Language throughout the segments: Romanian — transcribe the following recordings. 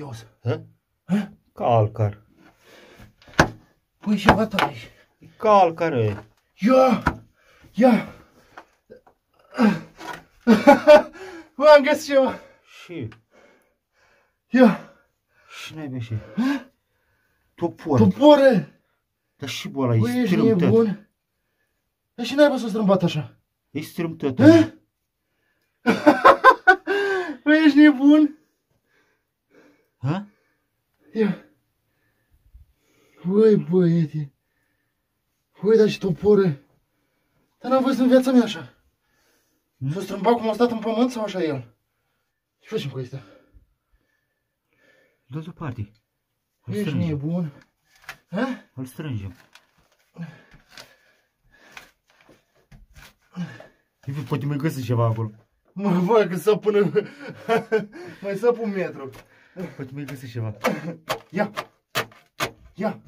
Ia uzi. Hă? Hă? Calcar. Păi ceva tare. Calcar, e. Ia! Ia! Bă, am găsit ceva. Și, Ia! și n-ai beșe. Topor. Topore! Dar și boala, Băi, e ești strâmtăt. nebun? Dar și n-ai văzut strâmbat așa? E strâmtăt. Hă? Băi, ești nebun? Hă? Ia. Băi, băiete. Băi, dar și topore. Dar n-am văzut în viața mea așa. S-a strâmbat cum a stat în pământ sau așa el? Ce facem cu astea? Dă deoparte. Îl Ești strângem. nebun? Ha? Îl strângem. Uite, Poate mai găsi ceva acolo. Mă, bă, că să până... mai să un metru. Poate mai găsi ceva. Ia! Ia!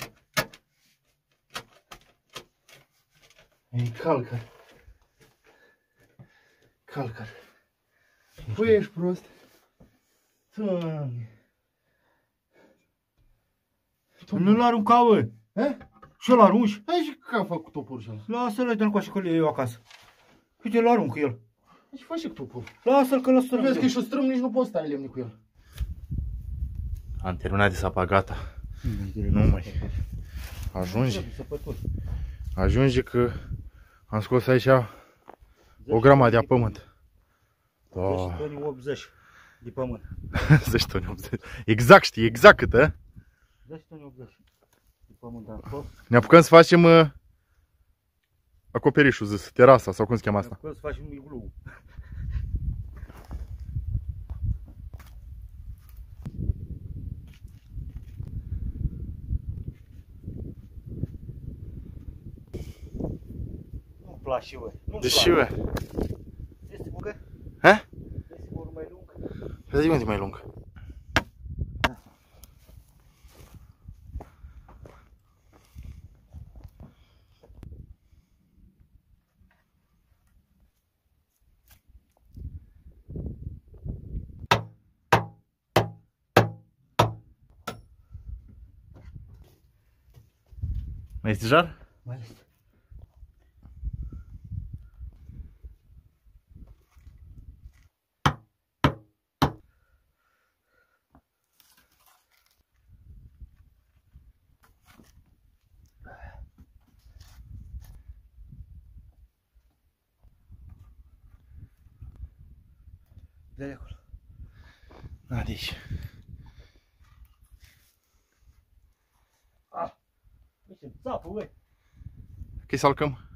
Ei, calcă. Calcă. Păi ești prost. Doamne. Nu-l arunca, bă. Eh? Și ăl arunci. Hai și că a făcut toporul ăla. Lasă-l, dă-l cu așa că le eu acasă. Uite, îl arunc el. Hai și faci și cu toporul. Lasă-l că l Tu vezi că e strâng. și o strâm, nici nu poți sta în lemne cu el. Am terminat de sapa, gata. Nu mai. Ajunge. Ajunge că am scos aici o grămadă de pământ. Da. 10 toni 80 de pământ. 10 toni 80. Exact, știi, exact câtă. 10 toni 80 de pământ acolo. Ne apucăm să facem uh, acoperișul, zis, terasa sau cum se cheamă asta. Acolo să facem iglou. Nu-mi place, bă. Nu-mi Deși, place. bă, Este bugă? Ha? Este vorul mai lung? Vezi unde e mai lung. Mai este jar? Mai este. Dă-i acolo. Da, de aici. Ah! Uite, țapă, băi. Că-i salcăm?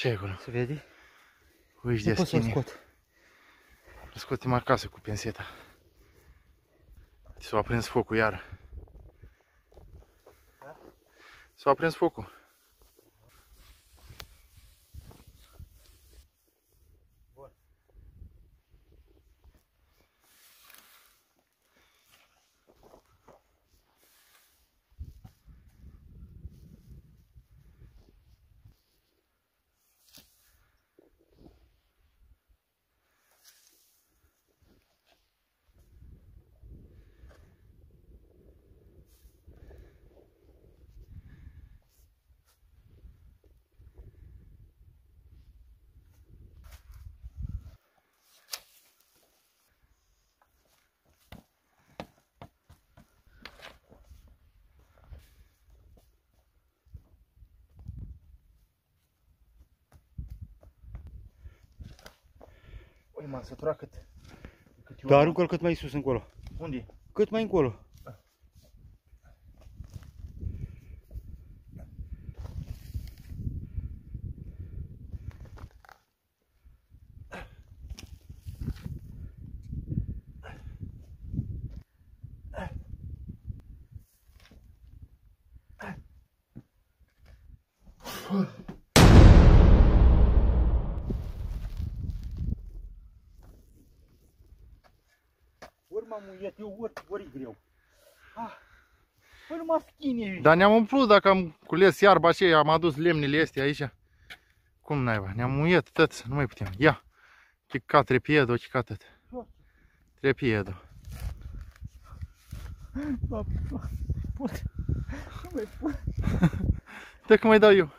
Ce e acolo? Se vede? Uiți Nu de pot să-l schine. scot. Îl scoatem acasă cu penseta. S-a aprins focul iar. S-a aprins focul. M-am săturat cât... cât eu Dar am. aruncă-l cât mai sus încolo. Unde? Cât mai încolo. Ori m-am muiat eu, ori, ori e greu. Ah. Păi nu mă schine. Dar ne-am umplut dacă am cules iarba aceea, am adus lemnele astea aici. Cum naiba? Ne-am muiat tot, nu mai putem. Ia! Chica trepiedul, chica tot. Trepiedul. Da, da, pot. Nu mai pot. Dă că mai dau eu.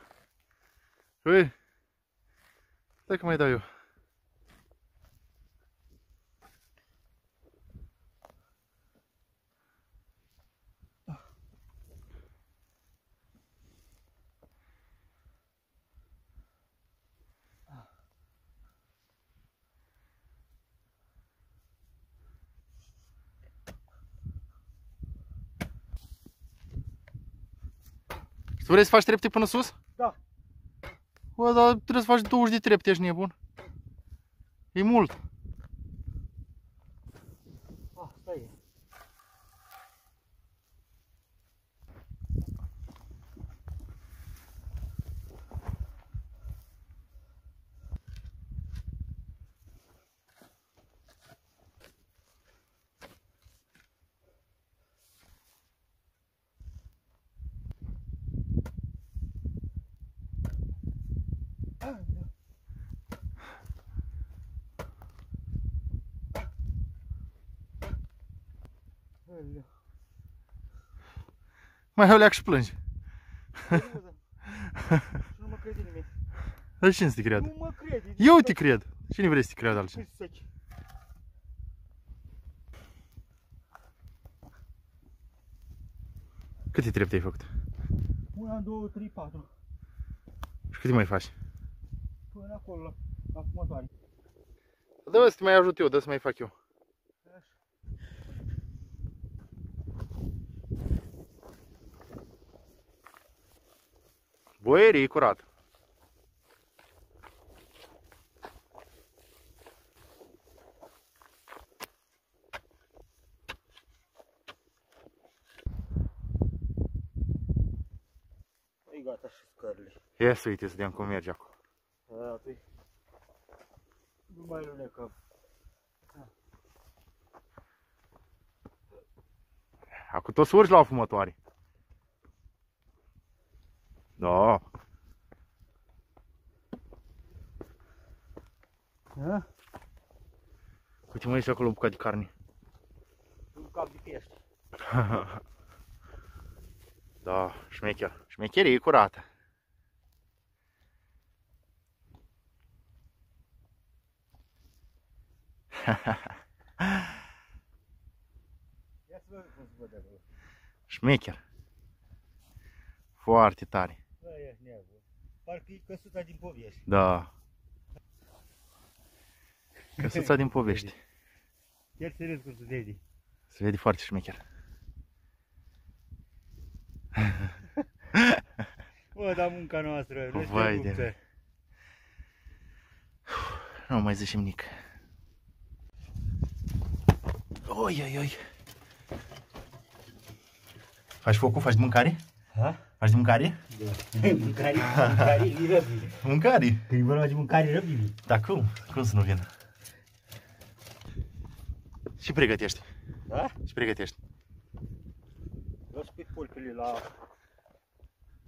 Ui. Dă că mai dau eu. Vrei să faci trepte până sus? Da. Bă, dar trebuie să faci 20 de trepte, ești nebun. E mult. Mai o leac și plângi. Și nu mă crede nimeni. Dar cine să te cred? Nu mă crede. Eu te cred. Cine vrei să te cred altcineva? Câți săci? Câte trepte ai făcut? Una, două, trei, patru. Și câte mai faci? Până acolo, la, la fumătoare. Dă să te mai ajut eu, dă să mai fac eu. Boierii, e curat. E gata și scările. Ia să uite să vedem cum merge acum. Da, păi. Nu mai lunecăm. Acum tot să urci la o fumătoare. Da. Da? Uite mai ești acolo un bucat de carne. Un cap de pește. Da, șmecher. Șmecherie curată. Ia să vedem cum se vede acolo. Șmecher. Foarte tare. Da, e neagă. Parcă e căsuța din povești. Da. Căsuța din povești. Chiar serios cum se vede. Se vede foarte șmecher. Bă, dar munca noastră, noi Vai suntem de- rupte. Nu mai zicem nic. Oi, oi, oi. Faci focul? Faci de mâncare? Ha? Faci de mâncare? Da. Mâncare, mâncare, e răbire. Mâncare? Când e vorba de mâncare, răbire. Dar cum? Cum să nu vină? Și pregătești? Da? Și pregătești? Eu spui pulpele la...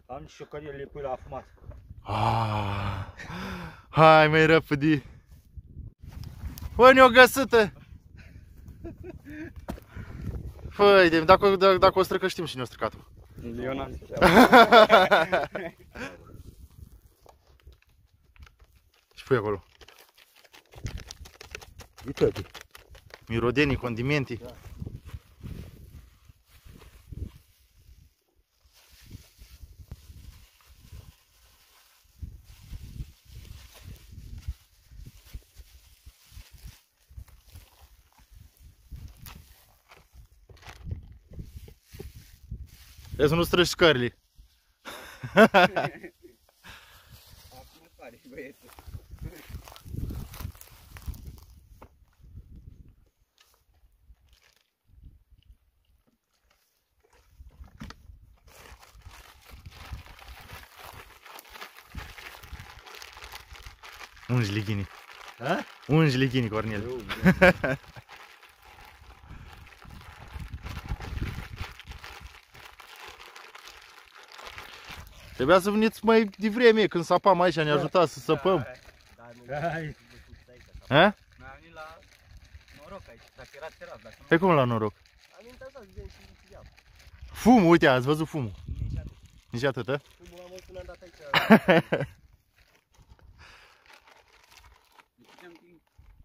Am niște șocările, le pui la afumat. Ah, hai mai repede. Bă, ne-o găsită. Păi, de, dacă, dacă, dacă o strică știm și ne-o stricat Eu n-am Și pui acolo. E toate. Mirodenii, condimentii. Da. Vezi să nu strâși scările. Acum pare, băieți. Ungi lighini. Ha? Ungi lighini, Cornel. Eu, Trebuia să veniți mai devreme când sapam aici, ne ajuta să săpăm. Da, nu, Hai. Ha? Noi am venit la noroc aici, dacă era teras, dacă nu... Pe cum la noroc? Am venit așa, zi și închiriam. Fumul, uite, ați văzut fumul. Nici atât. Nici atât, a? Fumul am văzut până am dat aici. Deci puteam din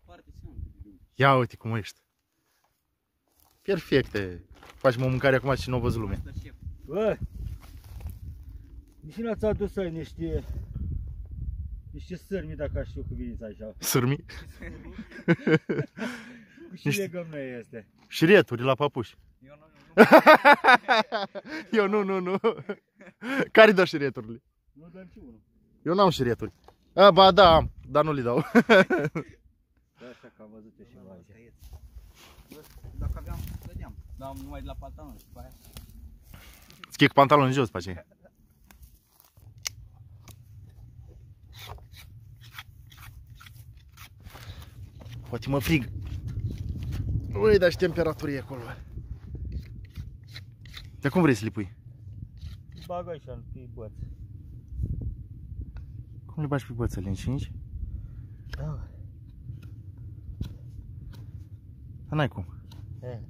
parte cealaltă de drum. Ia uite cum ești. Perfecte. Facem o mâncare acum și nu o văzut lumea. Master chef. Bă, nici nu ați adus ai niște, niște sărmi dacă aș știu că veniți așa. Sârmi Cu și Niște- legăm noi este. și returi la papuși. Eu nu, nu, Eu nu, nu, nu. Care dă și returile? Nu dăm și unul. Eu n-am și returi. A, ba da, am, dar nu le dau. Da, așa că am văzut eu și nu, mai nu, tăieți. Bă, Dacă aveam, dădeam. Dar am numai de la pantalon și după aia. Schic pantaloni jos pe aceea. Poate mă frig. Ui, dar și temperaturii e acolo. De cum vrei să le pui? Bag așa în pe băț. Cum le bagi pe bățele? În 5? Da. Dar n-ai cum. E.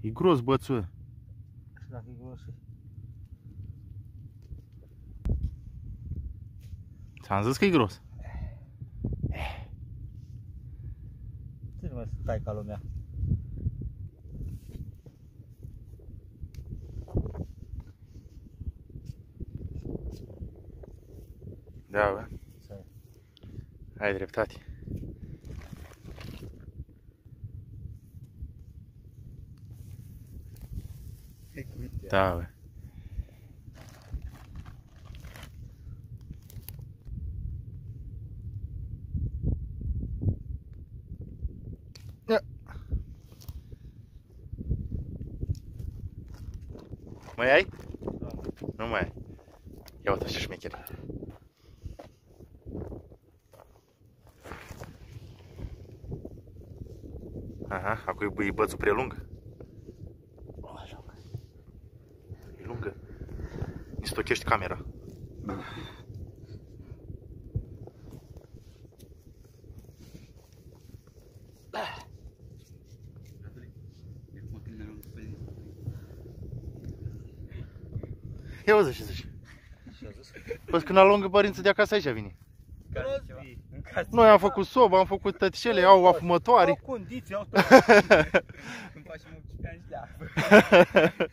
E gros bățul. Și dacă e gros. Ți-am zis că e gros. Ce nu mai stai ca lumea? Da, bă. Să- Ai dreptate. Da, bă. Mai ai? Da. Nu mai ai. Ia uite ce șmecher. Aha, acum e bățul prelung. E lungă. Îi stochești camera. Mă când eram pe Ia uzi ce zici. Și a zis? Păi când alungă părinții de acasă aici vine. casă ceva. În casă. Noi am făcut sobă, am făcut tăticele, au afumătoare. Au condiții, au tot. Când facem 18 ani și de apă.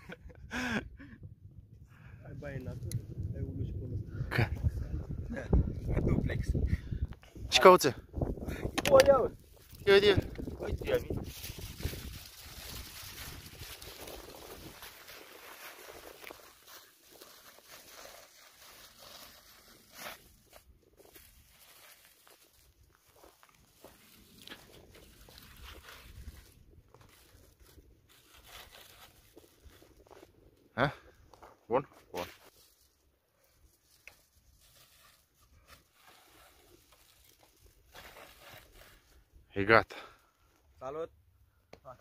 Ai baie în natură, ai unul și până. Duplex. Ce cauți? O, ia, bă. Ia uite. Uite, ia vin. Bun? Bun. E gata. Salut.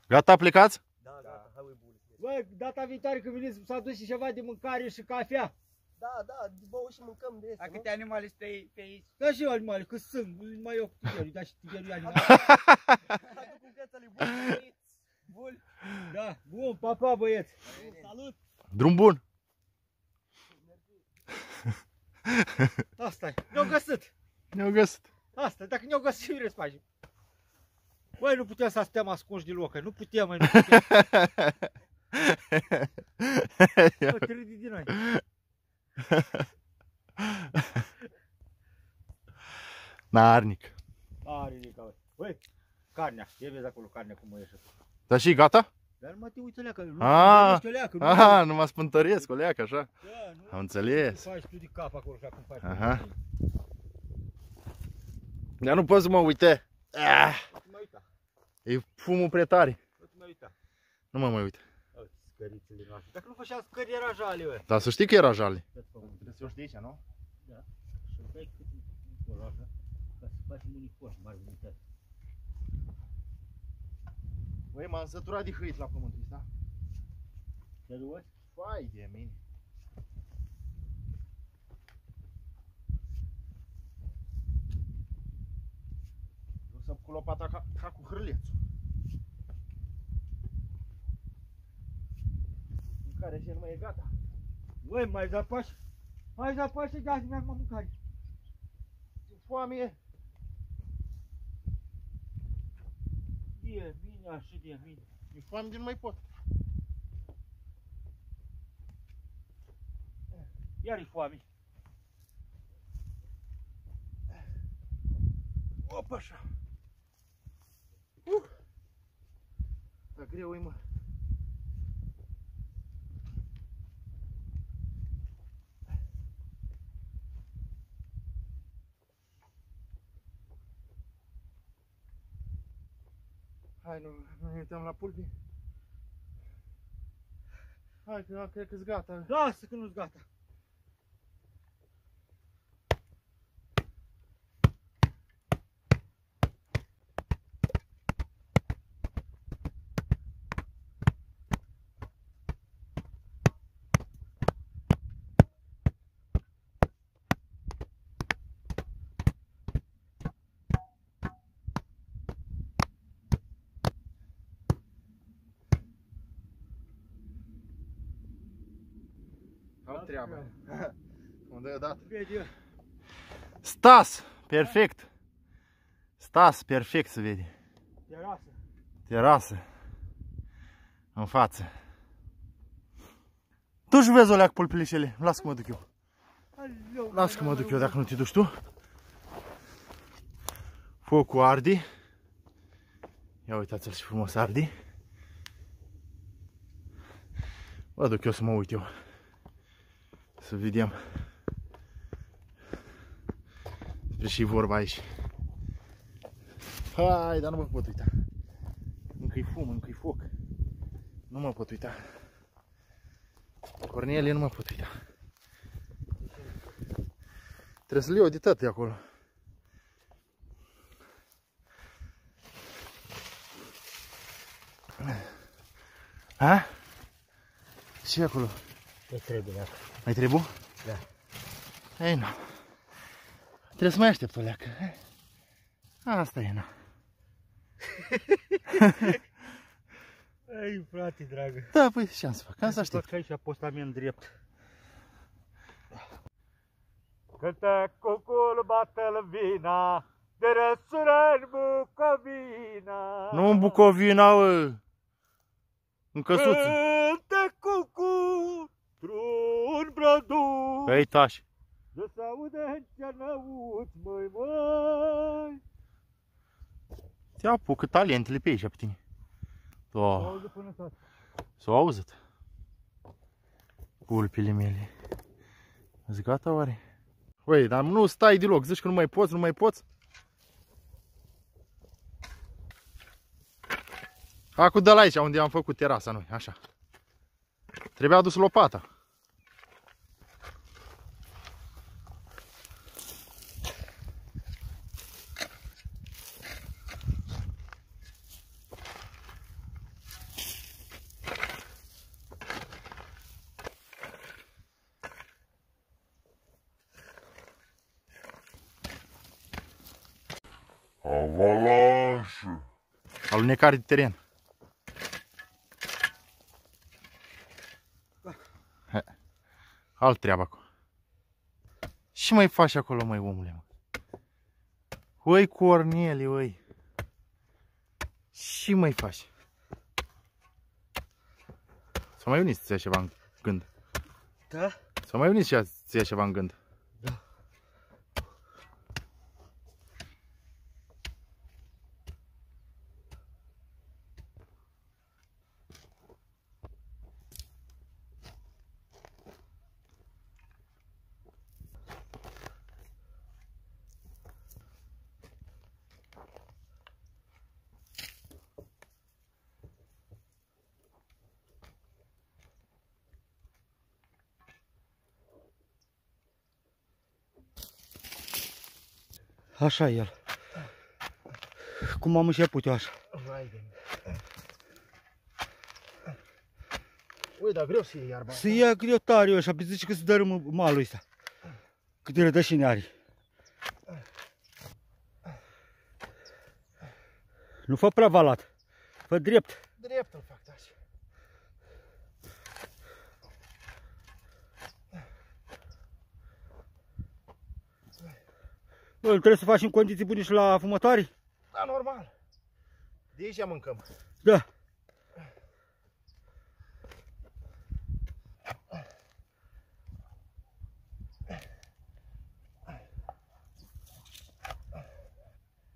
Gata, plecați? Da, da. Hai, ui, bun. Bă, data viitoare când veniți să aduci și ceva de mâncare și cafea. Da, da, bău și mâncăm de asta. Câte animale sunt pe, pe aici? Da și eu animale, că sunt, mai eu cu tigerul, da și tigerul e animal. Aduc cu ghețele buni, buni. Da, bun, pa, pa, băieți. Salut. Drum bun. Asta e, ne-au găsit. Ne-au găsit. Asta, dacă ne-au găsit și respajim. Băi, nu putem să stăm ascunși de loc, nu putem, măi, nu putem. Bă, te râdi din noi. Narnic. Are ridica, băi. Băi, carnea, ia vezi acolo carnea cum e ieșit. Dar și gata? Dar nu mă te uiți leacă. Nu Ah, știu leacă. nu Aha, nu mă spântăresc, o leacă, așa. Da, nu Am înțeles. faci tu de cap acolo, așa cum faci. Aha. Dar nu pot să mă uite. Ah, Nu te mai uita. E fumul prea tare. Nu te mai uita. Nu mă mai uit. Uite, scărițele noastre. Dacă nu făceam scări, era jale, bă. Dar să știi că era jale. Tot pământul. Trebuie să o știi aici, nu? Și dai cât încolo, așa, ca să facem uniform, mari unitate. Băi, m-am săturat de hâit la pământul ăsta. Te duci? Fai de mine. Cu lopata ca, ca cu hârlețul. Mâncarea și nu mai e gata. Băi, mai zapași? Mai zapași și dați mi-am mâncare. Ce foame e. De mine, așa de mine. E foame de nu mai pot. Iar e foame. Opa, așa. Uh. Dar greu e, mă. Hai, nu, nu ne uităm la pulpi. Hai, că cred că-s gata. Lasă că nu-s gata. Am treabă. Unde e dat? Vede, Stas, perfect. Stas, perfect se vede. terasă. Terasă. În față. Tu și vezi o leac pulpilișele. Lasă că mă duc eu. Aleu, Lasă că mă duc eu dacă nu te duci tu. Focul arde. Ia uitați-l și frumos arde. Mă duc eu să mă uit eu. Să vedem. Despre și vorba aici. Hai, dar nu mă pot uita. Încă-i fum, încă-i foc. Nu mă pot uita. Cornelie, nu mă pot uita. Trebuie să le iau de tot de acolo. Ha? ce e acolo? Ce trebuie dacă? Mai trebuie? Da. Ei, nu. Trebuie să mai aștept o leacă. Asta e, nu. Ei, frate dragă. Da, păi ce am să fac? Am să aștept. Fac aici postament drept. Cântă cucul bată vina, de răsură în Bucovina. Nu în Bucovina, ă. În căsuță. Cântă cucul, trun brăduț, Ei, tași. de se aude în cernăuți, măi, măi. Te apucă talentele pe aici, pe tine. Da. Aude până tot. S-au auzit. Pulpile mele. Zic, gata oare? Băi, dar nu stai deloc, zici că nu mai poți, nu mai poți? Acum de la aici, unde am făcut terasa noi, așa. Trebuia adus lopata. Avalanche. Alunecare de teren. He. Alt treabă acum. Și mai faci acolo, mai omule, mă? Oi, Corneli, oi. Și mai faci. S-a mai unit ți ceva în gând. Da? S-a mai unit și ți ceva în gând. Așa e el. Cum am început eu așa. Vai de mine. Ui, dar greu să iei iarba. Să ia greu tare eu așa, pe zice că se dărâmă malul ăsta. Câte rădășini are. Nu fă prea valat. Fă drept. Drept îl fac, taci. Bă, trebuie să faci în condiții bune și la fumătoare? Da, normal. De aici mâncăm. Da.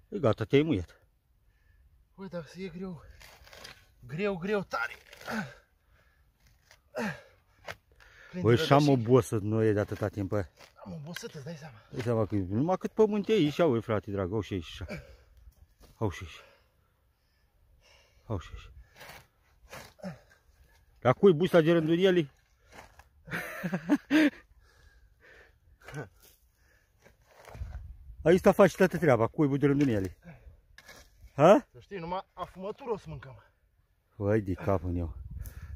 E gata, te-ai muiat. Ui, dar să e greu. Greu, greu, tare. Plin de Băi, și am rădășini. obosat noi de atâta timp. bă. Am obosit, îți dai seama. Dai seama că numai cât pământ e aici, au, frate drag, au și aici așa. Au și aici. Au și aici. La cui busta de rânduielii? Aici sta faci toată treaba, cuibul de rânduielii. Ha? Să știi, numai afumătură o să mâncăm. Vai de capul meu.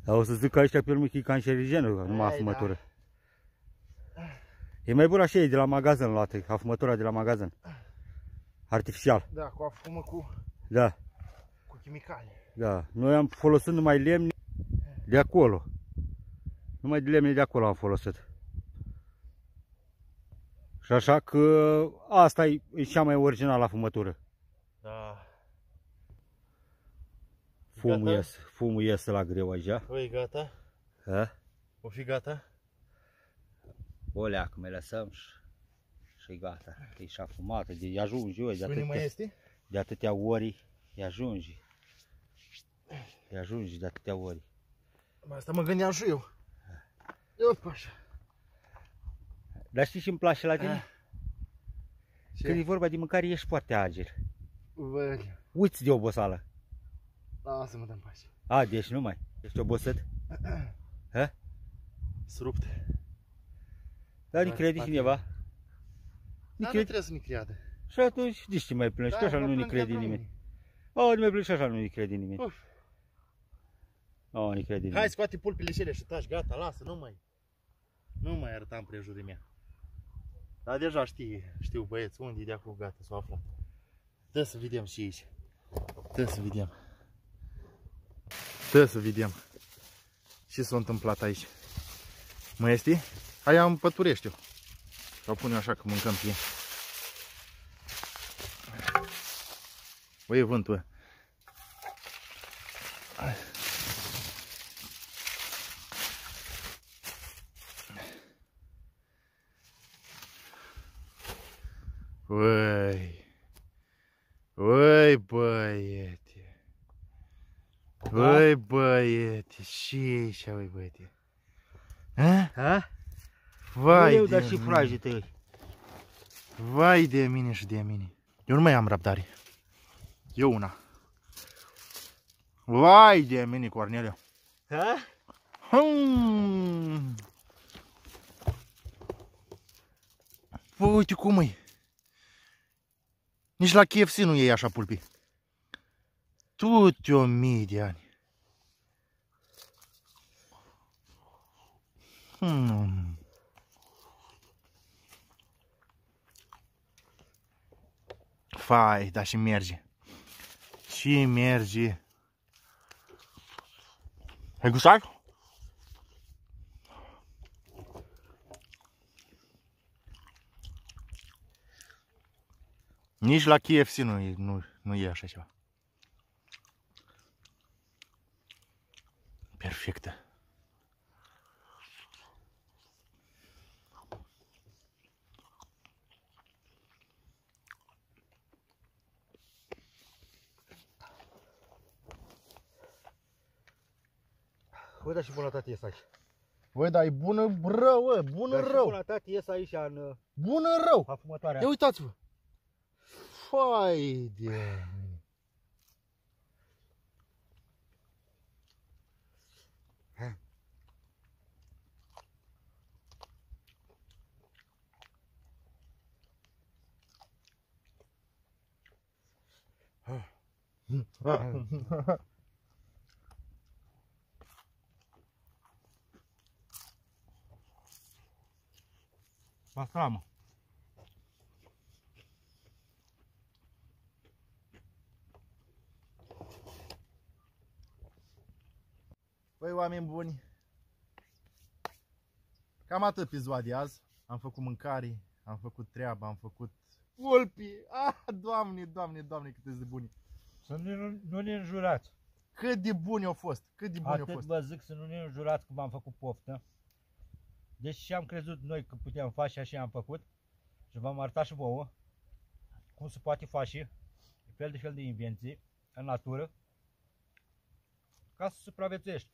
Dar o să zic că ăștia pe urmă că e cancerigenul, numai Ei, afumătură. E mai bună așa, e de la magazin luată, afumătura de la magazin. Artificial. Da, cu afumă cu, Da, cu chimicale. da. Noi am folosit numai lemne de acolo. Numai de lemne de acolo am folosit. Și așa că asta e e cea mai originală afumătură. Da. Fumul Gata? ies, fumul iese la greu aici. Ui, gata? Ha? O fi gata? O leacă, mai lăsăm și, și gata. E și afumată, de ajungi eu, de Spune mai atâtea, este? de atâtea ori, îi ajungi. Îi ajungi de atâtea ori. Bă, Asta mă gândeam și eu. Eu așa. Dar știi ce îmi place la tine? Ah. Ce? Când e vorba de mâncare, ești foarte agil. Bă, Uiți de obosală. Lasă-mă de-mi pace. A, deci nu mai. Ești obosit? Srupt. Dar nu Da, crede poate. cineva. Dar Nu nu crede. trebuie să ne creadă. Și atunci, de ce mai plângi? Că așa mă nu ne plâng crede ca nimeni. oamenii. O, nu mai plângi și așa nu ne crede nimeni. Uf. O, nu ne crede nimeni. Hai, scoate pulpile și ele și taci, gata, lasă, nu mai. Nu mai arăta împrejurimea. Dar deja știi, știu băieți, unde e de acolo, gata, s-au aflat. Dă să vedem și aici. Dă să vedem. Dă să vedem ce s-a întâmplat aici. Mă este? Aia împăturește eu. Sau pune așa că mâncăm pe ea. Bă, e vântul. bă. Uai. Uai, băiete. Uai, băiete. Ce e aici, uai, băiete? Ha? Ha? Vai eu, de dar și mine. frajii tăi. Vai de mine și de mine. Eu nu mai am răbdare. Eu una. Vai de mine, Corneliu. Ha? Hmm. Bă, uite cum e. Nici la KFC nu e așa pulpi. Tu te-o mii de ani. Hmm. Fai, da și merge. Și merge. Ai gustat? Nici la KFC nu e, nu, nu e așa ceva. Perfectă. Bă, dar și bunătate ies aici. Băi, dar e bună rău, bă, bună Dar și rău. bunătate ies aici în uh, Bună rău. afumătoarea. Ia uitați-vă. Fai de Pastramă. Băi, oameni buni, cam atât pe ziua de azi. Am făcut mâncare, am făcut treaba, am făcut pulpi. Ah, doamne, doamne, doamne, cât de buni. Să nu, nu ne înjurați. Cât de buni au fost, cât de buni au Atât fost. vă zic să nu ne înjurați cum am făcut poftă. Deci și am crezut noi că puteam face și așa am făcut. Și v-am arătat și vouă cum se poate face fel de fel de invenții în natură ca să supraviețuiești.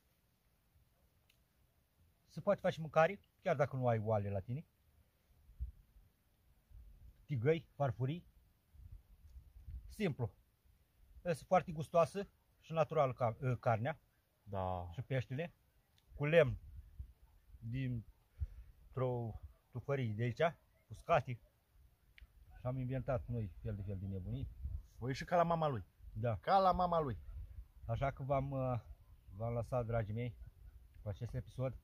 Se poate face mâncare, chiar dacă nu ai oale la tine. Tigăi, farfurii. Simplu. Este foarte gustoasă și natural ca, ă, carnea Da. și peștele cu lemn din o tufărie de aici, uscate. Și am inventat noi fel de fel de nebunii. Voi și ca la mama lui. Da. Ca la mama lui. Așa că v-am, uh, v-am lăsat, dragii mei, cu acest episod.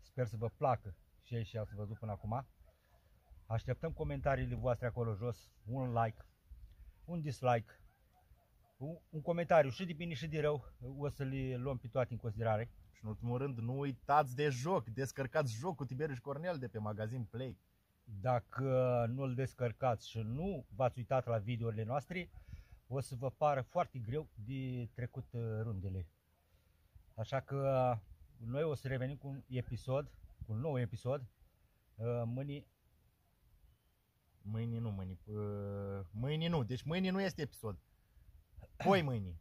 Sper să vă placă și și ați văzut până acum. Așteptăm comentariile voastre acolo jos, un like, un dislike, un, un comentariu și de bine și de rău, o să le luăm pe toate în considerare. Și în ultimul rând, nu uitați de joc. Descărcați jocul Tiberiu și Cornel de pe magazin Play. Dacă nu-l descărcați și nu v-ați uitat la videourile noastre, o să vă pară foarte greu de trecut uh, rundele. Așa că noi o să revenim cu un episod, cu un nou episod, uh, mâine, Mâine nu, mâine. uh, Mâine nu. Deci mâine nu este episod. Poi mâine.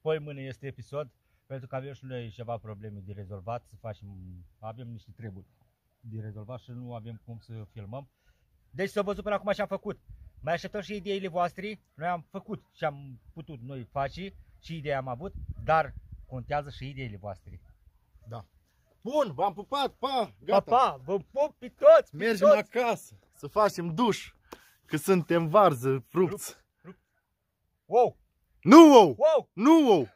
poi mâine este episod, pentru că avem și noi ceva probleme de rezolvat, să facem, avem niște treburi de rezolvat și nu avem cum să filmăm. Deci s-a văzut până acum și am făcut. Mai așteptăm și ideile voastre. Noi am făcut și am putut noi face și ideea am avut, dar contează și ideile voastre. Bun, v-am pupat, pa, Pa, gata. pa, vă pup pe toți! pe Mergem toți! acasă să facem duș. Că suntem varză, frupți. Wow, Nu ou! Wow! Nu ou!